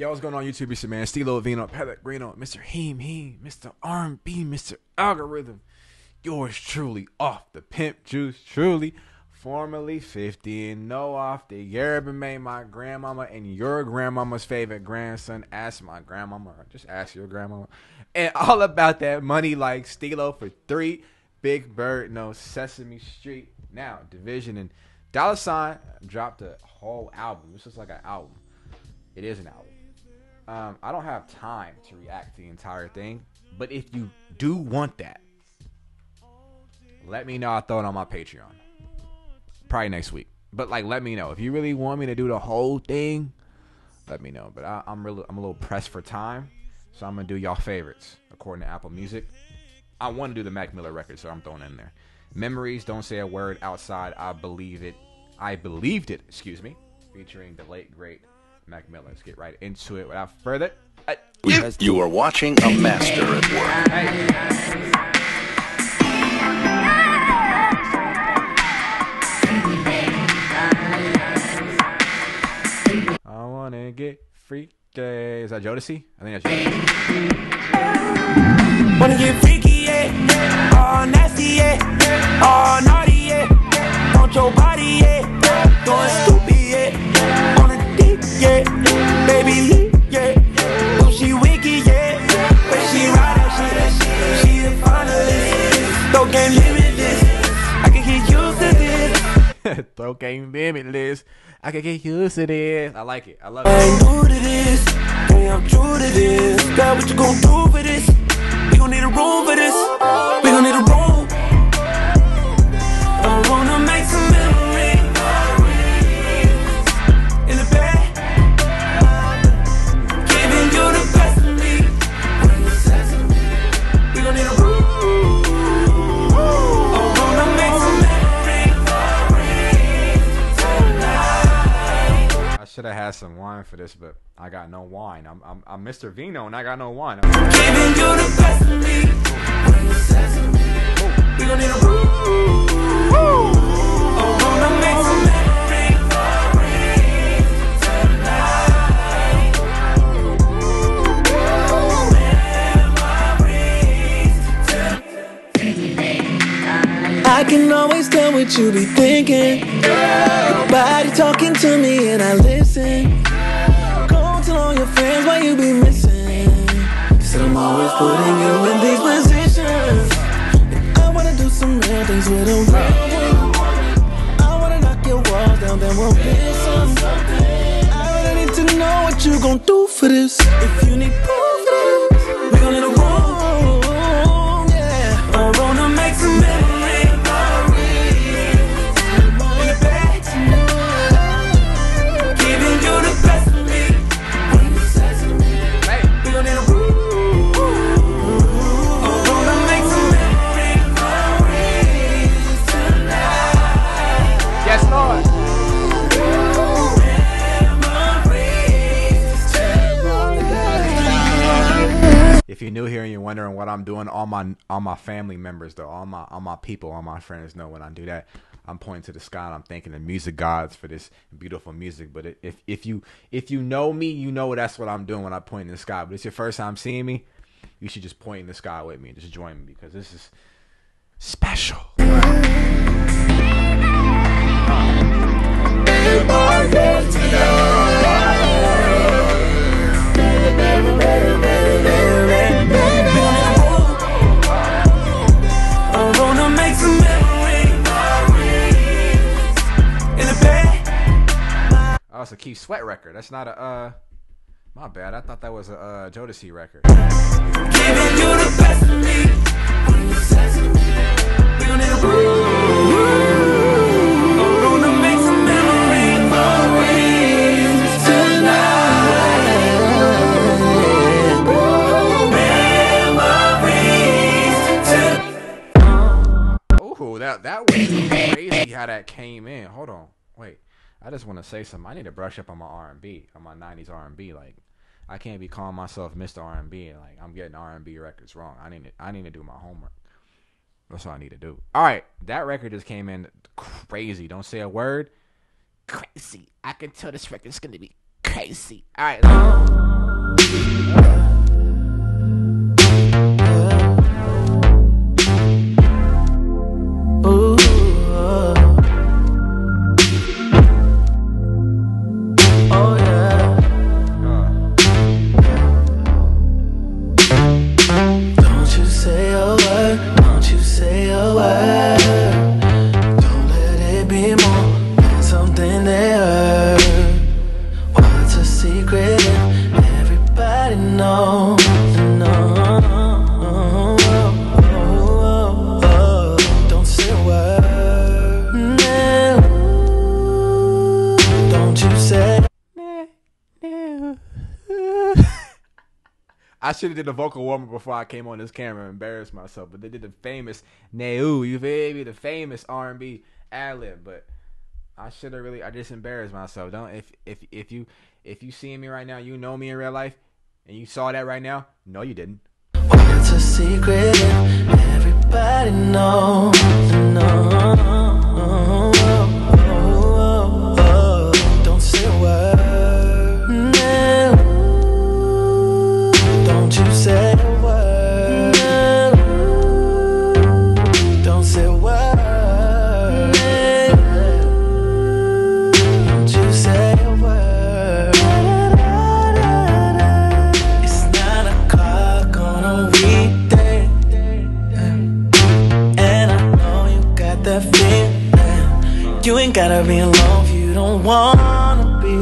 Yo, what's going on YouTube? It's your man Stilo Vino, Pellegrino, Mr. Heem Heem, Mr. R&B, Mr. Algorithm. Yours truly, off the pimp juice, truly. Formerly 50 and no off the year made my grandmama and your grandmama's favorite grandson. Ask my grandmama, just ask your grandmama. And all about that money like Stilo for three. Big Bird, no Sesame Street. Now, Division and Dollar Sign dropped a whole album. This is like an album. It is an album. Um, I don't have time to react to the entire thing, but if you do want that, let me know. I'll throw it on my Patreon. Probably next week. But like, let me know if you really want me to do the whole thing. Let me know. But I, I'm really, I'm a little pressed for time, so I'm gonna do y'all favorites according to Apple Music. I want to do the Mac Miller record, so I'm throwing in there. Memories, don't say a word outside. I believe it. I believed it. Excuse me, featuring the late great Mac Miller. Let's get right into it without further. ado. You are watching a master at work. I wanna get freaky. Eh, is that Jodeci? I think that's Jodeci. Wanna get freaky, eh, yeah. All nasty, eh, yeah. All naughty, yeah. Want your body, yeah. Going this. Throw game limitless. I can get used to this. I like it. I love it. ain't new to this. I'm true to this. What you gon' do for this? We gon' need a room for this. Had some wine for this, but I got no wine. I'm, I'm, I'm Mr. Vino and I got no wine. Giving what you be thinking. Your body talking to me and I listen. Go tell all your friends why you be missing. Said I'm always putting you in these positions. I wanna do some real things with a real one. I wanna knock your walls down, then we'll build some. I really need to know what you gon' do for this. If you need proof we gon' need a room. All my all my family members though, all my all my people, all my friends know when I do that. I'm pointing to the sky and I'm thanking the music gods for this beautiful music. But if if you if you know me, you know that's what I'm doing when I point in the sky. But it's your first time seeing me, you should just point in the sky with me and just join me because this is special. I Oh, it's a Keith Sweat record. That's not a uh. My bad. I thought that was a uh, Jodeci record. Giving you the best of me. We gon' need a room. I wanna make some memories tonight. Memories tonight. Ooh, that that was crazy how that came in. Hold on, wait. I just want to say something. I need to brush up on my R and B, on my '90s R and B. Like, I can't be calling myself Mr. R and B. Like, I'm getting R and B records wrong. I need to, I need to do my homework. That's all I need to do. All right, that record just came in crazy. Don't say a word. Crazy. I can tell this record's gonna be crazy. All right. I should have did a vocal warm up before I came on this camera and embarrassed myself. But they did the famous Neu, you feel me? The famous R and B ad lib. But I should have really I just embarrassed myself. Don't if if if you if you seeing me right now, you know me in real life, and you saw that right now. No, you didn't. A secret everybody knows? No. Alone if you don't wanna be.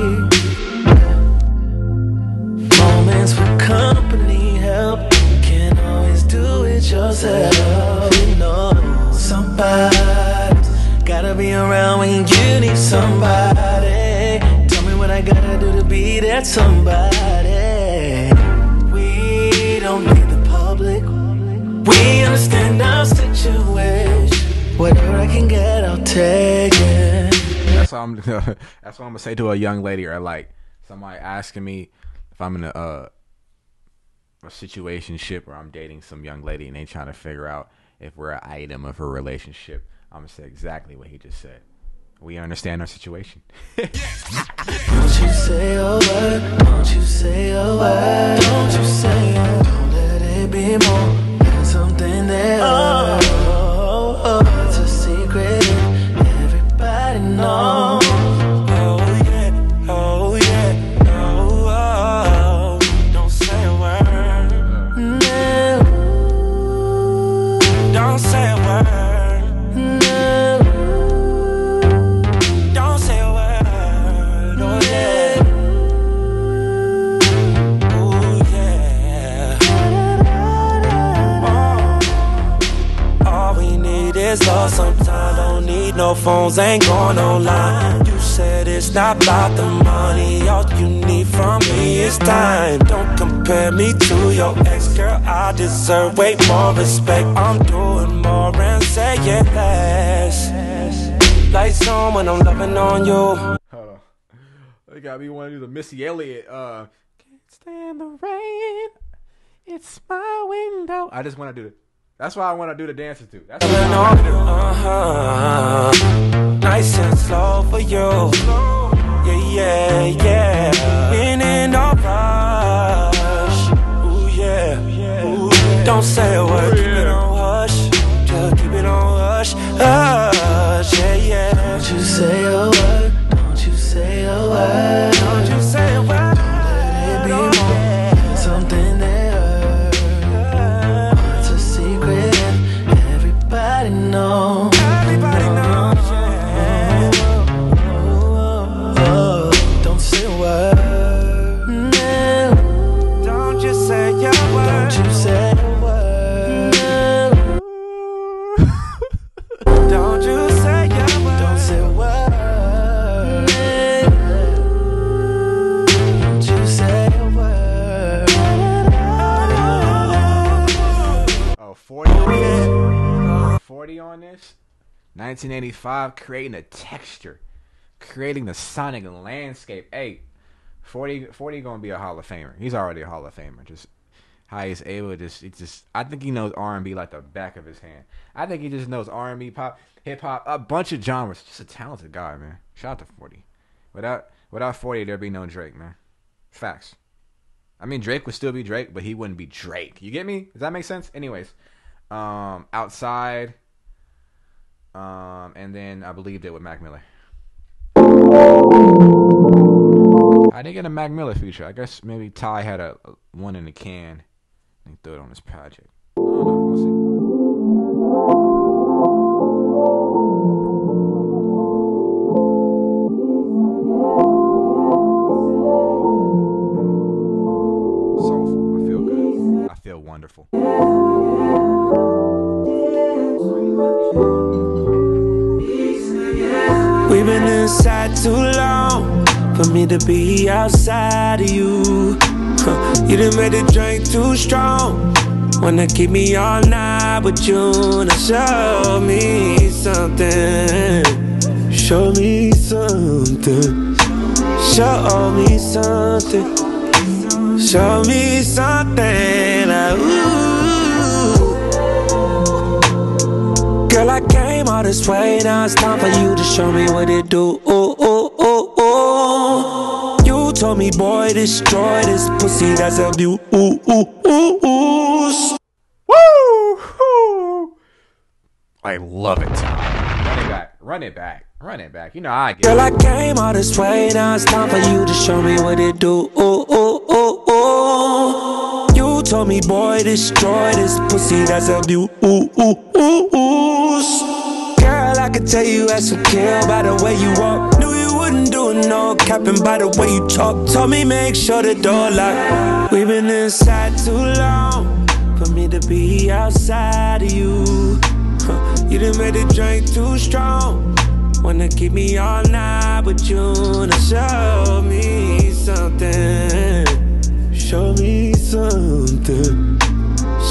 Moments with company help. You can't always do it yourself. You know somebody's gotta be around when you need somebody. Tell me what I gotta do to be that somebody. We don't need the public. We understand our situation. Whatever I can get, I'll take. That's all I'm. that's what I'm gonna say to a young lady or like somebody asking me if I'm in a uh, a situationship or I'm dating some young lady and they trying to figure out if we're an item of her relationship. I'm gonna say exactly what he just said. We understand our situation. Don't you say a word, don't you say a word, don't you say it. Don't let it be more than something there. Oh, oh, everybody phones. Ain't going online. You said it's not about the money. All you need from me is time. Don't compare me to your ex, girl. I deserve way more respect. I'm doing more and saying less. On when I'm loving on you. On. They got me want to do the Missy Elliott. Uh, can't stand the rain. It's my window. I just want to do it. That's why I want to do the dances too. That's what I want to do. uh-huh. Nice and slow for you. Yeah, yeah, yeah. Ain't in no rush. Ooh, yeah. Ooh. Don't say a word, keep it on hush. Just keep it on hush. Hush, yeah, yeah. Don't you say a word. Don't you say a word. Everybody 1985, creating a texture, creating the sonic landscape. Hey, 40, 40 gonna be a Hall of Famer. He's already a Hall of Famer. Just how he's able to just, he just. I think he knows R and B like the back of his hand. I think he just knows R and B, pop, hip hop, a bunch of genres. Just a talented guy, man. Shout out to 40. Without without 40, there'd be no Drake, man. Facts. I mean, Drake would still be Drake, but he wouldn't be Drake. You get me? Does that make sense? Anyways, um, outside, um, and then I believed it with Mac Miller. I didn't get a Mac Miller feature. I guess maybe Ty had a, a one in the can and threw it on his project. I feel good. I feel wonderful. Inside too long for me to be outside of you. You done made the drink too strong. Wanna keep me all night with you. Now show me something. Show me something. Show me something. Show me something. Ooh. I came all this way, now it's time for you to show me what it do. Ooh, ooh, ooh, ooh. You told me, boy, destroy this pussy that's a view. Ooh, ooh, ooh, ooh. Woo! I love it. Run it back. Run it back. Run it back. You know I get Girl, it. I came all this way, now it's time for you to show me what it do. Ooh, ooh, ooh, ooh. You told me, boy, destroy this pussy that's a view. Ooh, ooh, ooh, ooh. I could tell you had some kill by the way you walk. Knew you wouldn't do no capping by the way you talk. Told me make sure the door locked. We've been inside too long for me to be outside of you. You done made the drink too strong. Wanna keep me all night with you. Now show me something. Show me something.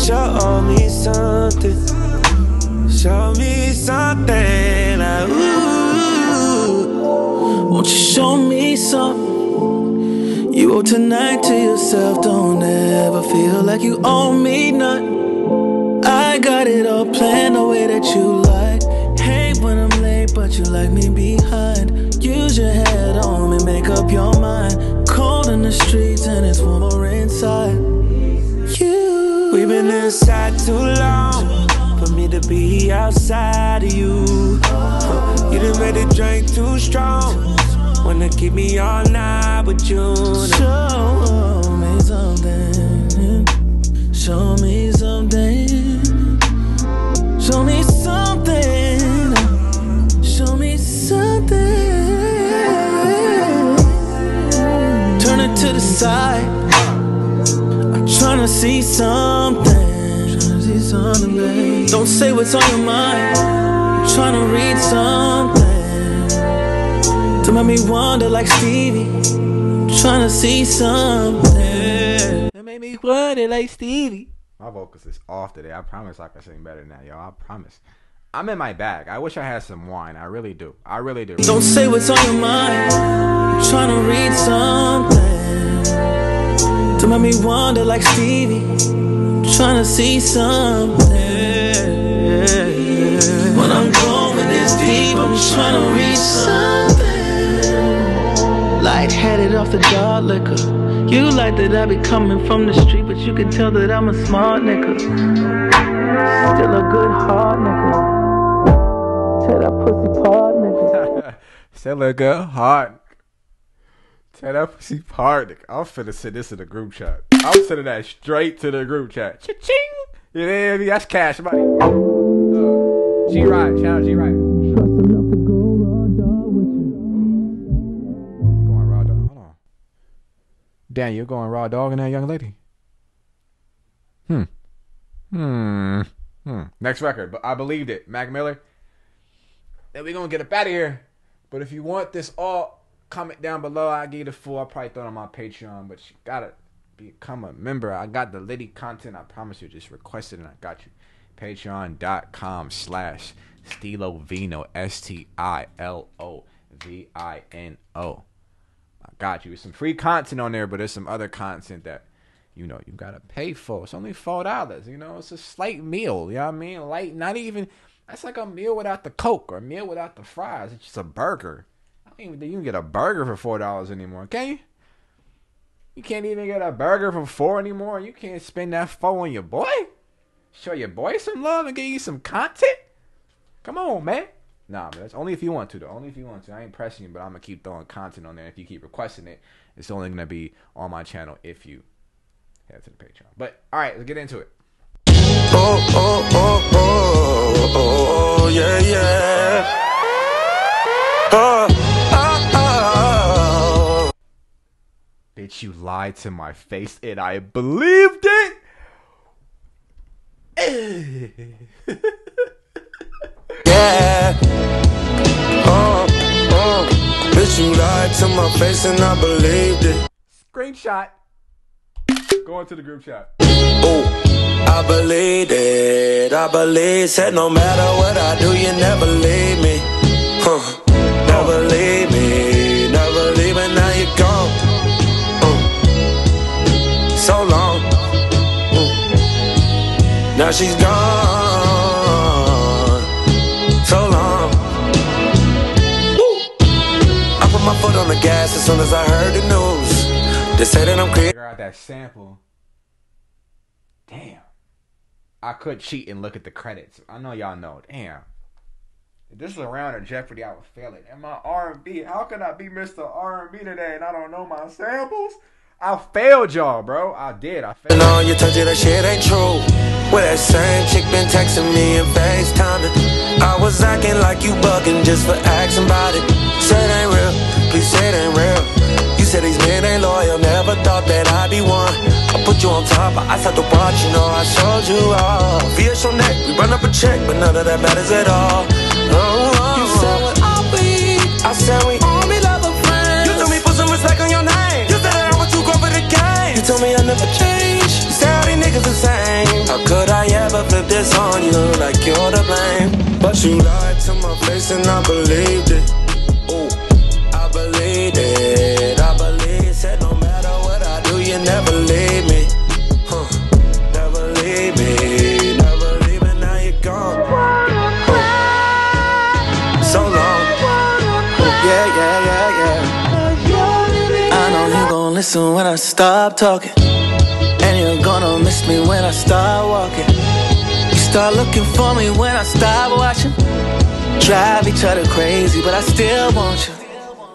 Show me something. Show me something. Like, ooh. Won't you show me something? You owe tonight to yourself. Don't ever feel like you owe me nothing. I got it all planned the way that you like. Hate when I'm late, but you like me behind. Use your head on me, make up your mind. Cold in the streets and it's warmer inside. You, we've been inside too long be outside of you. You done made the drink too strong. Wanna keep me all night with you. Show me something. Show me something. Show me something. Show me something. Turn it to the side. I'm trying to see something. Tryna see something. Don't say what's on your mind. I'm trying to read something. To make me wonder like Stevie. Trying to see something. That made me wonder like Stevie. My vocals is off today. I promise I can sing better than that, y'all. I promise. I'm in my bag. I wish I had some wine. I really do. I really do. Don't say what's on your mind. I'm trying to read something. To make me wonder like Stevie. Trying to see something. When I'm going this deep, I'm trying to read something. Lightheaded off the dark liquor. You like that I be coming from the street, but you can tell that I'm a smart nigga. Still a good heart nigga. Tear that pussy part, nigga. Still a good heart. Tell that pussy part. nigga. I'm finna send this in the group chat. I'm sending that straight to the group chat. Cha-ching! You know, that's cash money. Uh, G Ride, shout out G Ride. Going raw dog. Hold on. Dan, you're going raw dog and that young lady. Hmm. Hmm. Hmm. Next record, but I believed it. Mac Miller. Then we're gonna get up out of here. But if you want this all, comment down below. I give you the full. I probably throw it on my Patreon, but you gotta become a member. I got the Liddy content. I promise you. Just request it and I got you. Patreon.com slash Stilo Vino. S T I L O V I N O. I got you. There's some free content on there, but there's some other content that you know you gotta pay for. It's only four dollars. You know, it's a slight meal. You know what I mean? Light, not even. That's like a meal without the coke or a meal without the fries. It's just a burger. I don't even think you can get a burger for four dollars anymore. Can you? You can't even get a burger for four anymore. You can't spend that four on your boy. Show your boy some love and give you some content. Come on, man. Nah, man. That's only if you want to, though. Only if you want to. I ain't pressing you, but I'm gonna keep throwing content on there. If you keep requesting it, it's only gonna be on my channel if you head to the Patreon. But all right, let's get into it. Oh, oh, oh, oh, oh, oh, yeah, yeah. Oh, Bitch, you lied to my face and I believed it. Yeah. Oh, oh. Bitch, you lied to my face and I believed it. Screenshot. Go into the group chat. Oh, I believed it. I believe. Said no matter what I do, you never leave me. Huh. Never leave me. Now she's gone. So long. Woo. I put my foot on the gas as soon as I heard the news. They say that I'm crazy. Figure out that sample. Damn. I could cheat and look at the credits. I know y'all know. Damn. If this was a round of Jeopardy, I would fail it. And my R&B, how can I be Mr. R&B today and I don't know my samples? I failed y'all, bro. I did. I failed. All you touch it, that shit ain't true. Well, that same chick been texting me and FaceTiming. I was acting like you bugging just for asking about it. Say it ain't real, please say it ain't real. You said these men ain't loyal, never thought that I'd be one. I put you on top, I had the watch, you know I showed you all. Via your neck, we run up a check, but none of that matters at all. Oh, oh. You said what I'll be. I said we Army lover friends. You told me put some respect on your name. You said I was too grown for the game. You told me I'll never change. Niggas the same. How could I ever flip this on you like you're to blame? But you lied to my face and I believed it. Ooh, I believed it. I believed. Said no matter what I do, you never leave me. Huh. Never leave me. Never leave me. Now you're gone. Ooh. So long. Yeah, yeah, yeah, yeah. I know you gon' listen when I stop talking. Miss me when I start walking. You start looking for me when I stop watching. Drive each other crazy, but I still want you.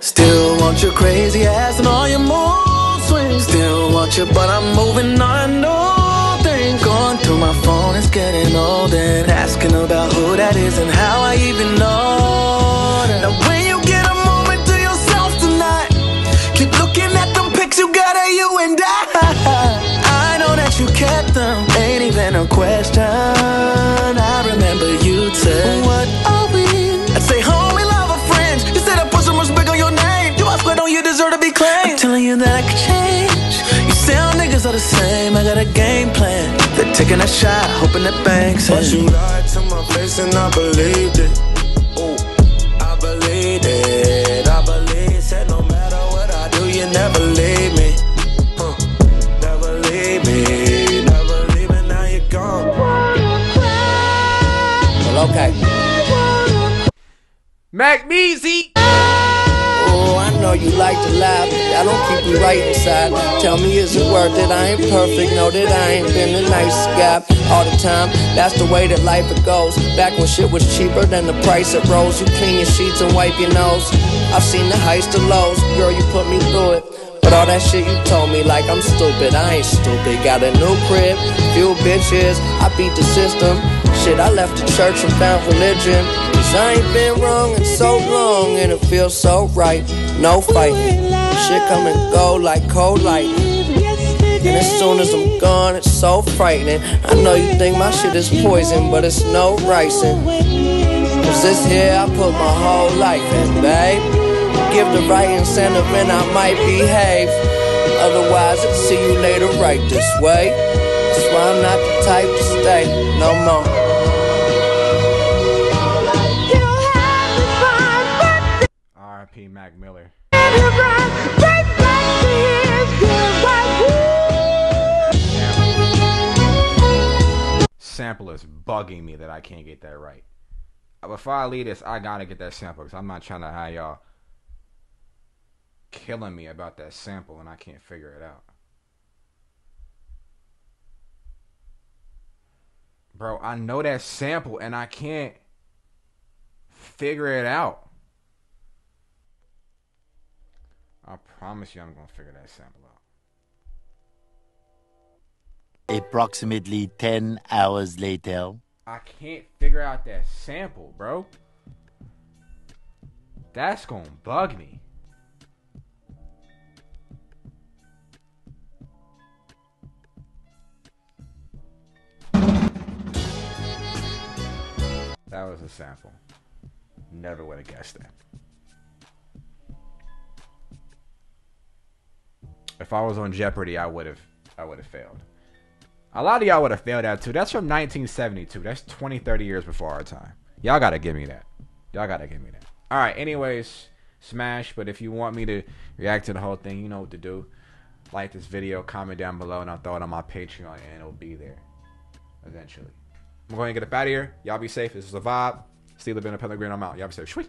Still want your crazy ass and all your mood swings. Still want you, but I'm moving on. No things going through my phone. Plan. They're taking a shot, hoping that banks But you lied to my face and I believed it. Ooh, I believed it. I believed. Said no matter what I do, you never leave me. Huh. Never leave me. Never leave me. Now you're gone. Well, okay. Mac Measy. Know you like to laugh, I don't keep you right inside. Tell me, is it worth it? I ain't perfect, know that I ain't been the nice guy all the time. That's the way that life it goes. Back when shit was cheaper than the price it rose. You clean your sheets and wipe your nose. I've seen the highs to lows, girl, you put me through it. But all that shit you told me like I'm stupid, I ain't stupid. Got a new crib, few bitches, I beat the system. Shit, I left the church and found religion. Cause I ain't been wrong in so long, and it feels so right. No fighting. Shit come and go like cold light. And as soon as I'm gone, it's so frightening. I know you think my shit is poison, but it's no ricin'. Cause this here, I put my whole life in, babe. Give the right incentive and I might behave. Otherwise, I'll see you later right this way. That's why I'm not the type to stay no more. Mac Miller. Sample is bugging me that I can't get that right. Before I leave this, I gotta get that sample because I'm not trying to have y'all killing me about that sample and I can't figure it out. Bro, I know that sample and I can't figure it out. I promise you I'm gonna figure that sample out. Approximately 10 hours later. I can't figure out that sample, bro. That's gonna bug me. That was a sample. Never would have guessed that. If I was on Jeopardy, I would have I would have failed. A lot of y'all would have failed that too. That's from 1972. That's 20, 30 years before our time. Y'all gotta give me that. Y'all gotta give me that. All right. Anyways, smash. But if you want me to react to the whole thing, you know what to do. Like this video, comment down below, and I'll throw it on my Patreon, and it'll be there eventually. I'm going to get up out of here. Y'all be safe. This is a vibe. Steeler been a Pellegrino. I'm out. Y'all be safe. Sweet.